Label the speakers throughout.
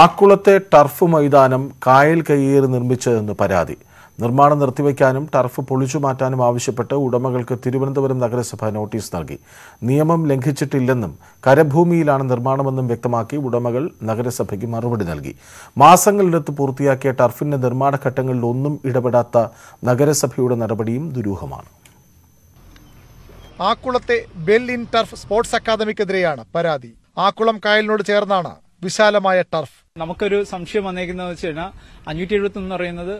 Speaker 1: ആക്കുളത്തെ turf മൈതാനം കായൽ കയ്യേറി നിർമ്മിച്ചതെന്ന് പരാതി. നിർമ്മാണം നിർത്തിവെക്കാനും ടർഫ് പൊളിച്ചു മാറ്റാനും ആവശ്യപ്പെട്ട് ഉടമകൾക്ക് തിരുവനന്തപുരം നഗരസഭ നോട്ടീസ് നൽകി. നിയമം ലംഘിച്ചിട്ടില്ലെന്നും കരഭൂമിയിലാണ് നിർമ്മാണമെന്നും വ്യക്തമാക്കി ഉടമകൾ നഗരസഭയ്ക്ക് മറുപടി നൽകി. മാസങ്ങളിലെടുത്ത് പൂർത്തിയാക്കിയ ടർഫിന്റെ നിർമ്മാണ ഘട്ടങ്ങളിൽ ഒന്നും ഇടപെടാത്ത നഗരസഭയുടെ നടപടിയും ദുരൂഹമാണ്.
Speaker 2: ആക്കുളത്തെ ബെൽ ഇൻ ടർഫ് സ്പോർട്സ് അക്കാദമിക്കെതിരെയാണ് പരാതി. ആക്കുളം കായലിനോട് ചേർന്നാണ് വിശാലമായ ടർഫ്.
Speaker 3: നമുക്കൊരു സംശയം വന്നേക്കുന്നത് വെച്ച് കഴിഞ്ഞാൽ അഞ്ഞൂറ്റി എഴുപത്തി ഒന്ന് പറയുന്നത്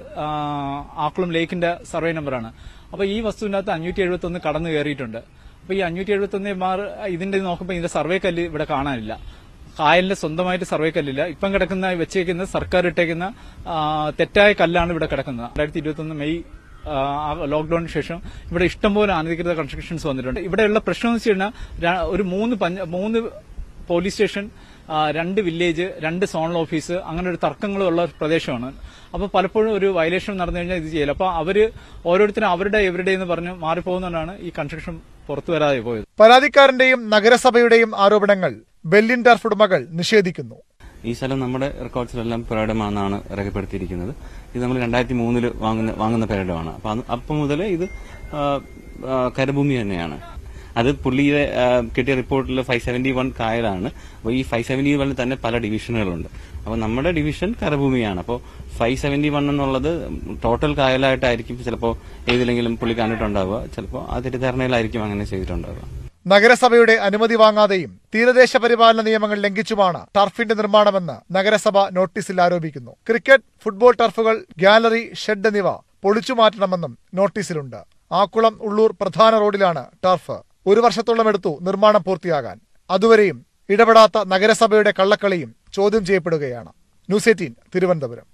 Speaker 3: ആക്കുളം ലേക്കിന്റെ സർവേ നമ്പറാണ്. അപ്പൊ ഈ വസ്തുവിനകത്ത് അഞ്ഞൂറ്റി എഴുപത്തി ഒന്ന് കടന്നു കയറിയിട്ടുണ്ട്. അപ്പൊ ഈ അഞ്ഞൂറ്റി എഴുപത്തി ഒന്ന് മാർ ഇതിന്റെ നോക്കുമ്പോൾ ഇതിന്റെ സർവേ കല്ല് ഇവിടെ കാണാനില്ല. കായലിന്റെ സ്വന്തമായിട്ട് സർവേ കല്ലില്ല. ഇപ്പം കിടക്കുന്ന വെച്ചേക്കുന്ന സർക്കാർ ഇട്ടേക്കുന്ന തെറ്റായ കല്ലാണ് ഇവിടെ കിടക്കുന്നത്. രണ്ടായിരത്തി ഇരുപത്തി മെയ് ലോക്ക്ഡൌണിന് ശേഷം ഇവിടെ ഇഷ്ടംപോലെ അനധികൃത കൺസ്ട്രക്ഷൻസ് വന്നിട്ടുണ്ട്. ഇവിടെയുള്ള പ്രശ്നം എന്ന് വെച്ച് കഴിഞ്ഞാൽ ഒരു മൂന്ന് മൂന്ന് പോലീസ് സ്റ്റേഷൻ രണ്ട് വില്ലേജ് രണ്ട് സോണൽ ഓഫീസ് അങ്ങനെ ഒരു തർക്കങ്ങളുള്ള പ്രദേശമാണ്. അപ്പോൾ പലപ്പോഴും ഒരു വയലേഷൻ നടന്നു കഴിഞ്ഞാൽ ഇത് ചെയ്യില്ല അപ്പോൾ അവർ ഓരോരുത്തരും അവരുടെ എവരുടെ എന്ന് പറഞ്ഞ് മാറിപ്പോകുന്നതാണ് ഈ കൺസ്ട്രക്ഷൻ പുറത്തു വരാതെ പോയത്.
Speaker 2: പരാതിക്കാരന്റെയും നഗരസഭയുടെയും ആരോപണങ്ങൾ ബെല്ലിൻ ടർഫ് ഉടമകൾ നിഷേധിക്കുന്നു.
Speaker 4: ഈ സ്ഥലം നമ്മുടെ റെക്കോർഡ്സിലെല്ലാം പെരേഡമാണെന്നാണ് രേഖപ്പെടുത്തിയിരിക്കുന്നത്. ഇത് നമ്മൾ രണ്ടായിരത്തി മൂന്നിൽ വാങ്ങുന്ന വാങ്ങുന്ന പെരേഡമാണ് അപ്പൊ അപ്പം മുതൽ ഇത് കരഭൂമി തന്നെയാണ്. അത് പുള്ളിയുടെ കിട്ടിയ റിപ്പോർട്ടിൽ ഫൈവ് സെവന്റി വൺ കായലാണ്. അപ്പോൾ ഈ ഫൈവ് സെവന്റി വണ്ണിൽ തന്നെ പല ഡിവിഷനുകളുണ്ട്. അപ്പോൾ നമ്മുടെ ഡിവിഷൻ കരഭൂമിയാണ്. അപ്പോൾ ഫൈവ് സെവന്റി വൺ എന്നുള്ളത് ടോട്ടൽ കായലായിട്ടായിരിക്കും ചിലപ്പോൾ ഏതിലെങ്കിലും പുള്ളി കണ്ടിട്ടുണ്ടാവുക. ചിലപ്പോൾ ആ തെറ്റിദ്ധാരണയിലായിരിക്കും അങ്ങനെ ചെയ്തിട്ടുണ്ടാവുക.
Speaker 2: നഗരസഭയുടെ അനുമതി വാങ്ങാതെയും തീരദേശ പരിപാലന നിയമങ്ങൾ ലംഘിച്ചുമാണ് ടർഫിന്റെ നിർമ്മാണമെന്ന് നഗരസഭ നോട്ടീസിൽ ആരോപിക്കുന്നു. ക്രിക്കറ്റ് ഫുട്ബോൾ ടർഫുകൾ ഗാലറി ഷെഡ് എന്നിവ പൊളിച്ചു മാറ്റണമെന്നും നോട്ടീസിലുണ്ട്. ആക്കുളം ഉള്ളൂർ പ്രധാന റോഡിലാണ് ടർഫ്. ഒരു വർഷത്തോളം എടുത്തു നിർമ്മാണം പൂർത്തിയാകാൻ. അതുവരെയും ഇടപെടാത്ത നഗരസഭയുടെ കള്ളക്കളിയും ചോദ്യം ചെയ്യപ്പെടുകയാണ്. News eighteen Thiruvananthapuram.